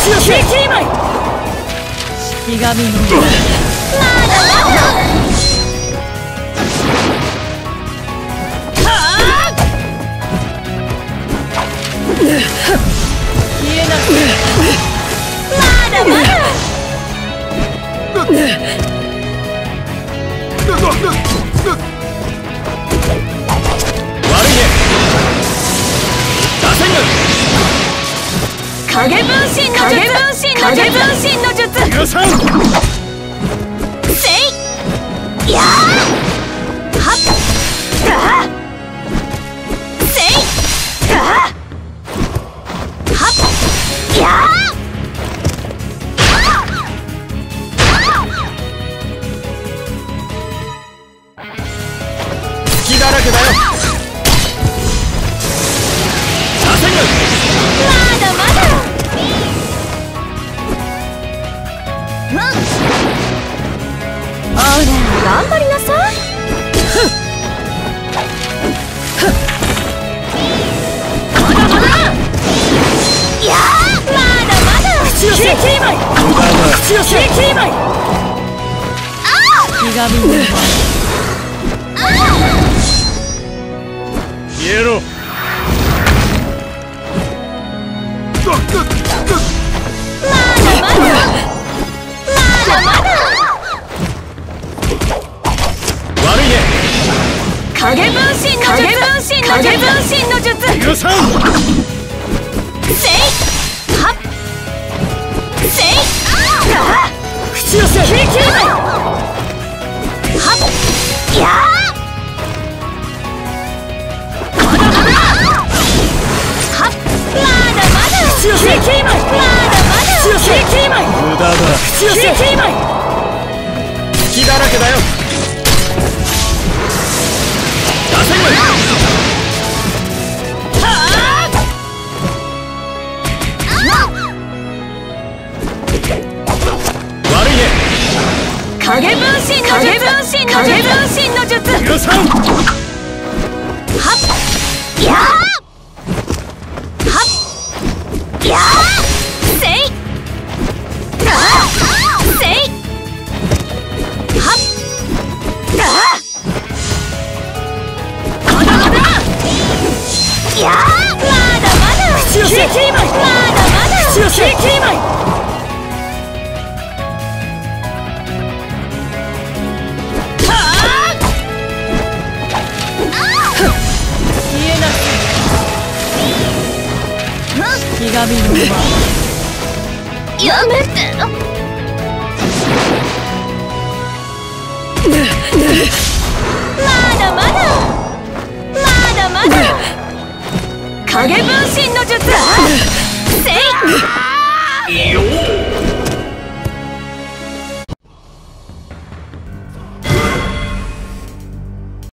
キリキリマイ式神のまだまだ。消えなまだまだ身の術。さん。せい。やーはっ。がせい。がはっ。や隙だらけだようんあら頑張りなさい。まだまだ。いやーまだまだ。口寄せキリキリマイ無駄だ口寄せキリキリマイあ身の術影分身の術。許さんせい。はっ。せいあ口寄せキリキリマイはっ。やーまだ。まだはっまだまだ口寄せまだまだ口寄せ無駄だ。口寄せキリキリマイ隙だらけだよ影分身の術影分身の術。影分身の術はっやーはっやーせいあーせいはっあーまだまだ。やーまだまだ。口寄せ。口寄せさいひがみのまやめて。まだまだまだまだ影分身の術せいよ